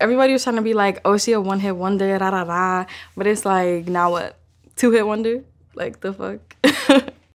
Everybody was trying to be like, oh, she a one hit wonder, da da da. But it's like, now what? Two hit wonder? Like the fuck?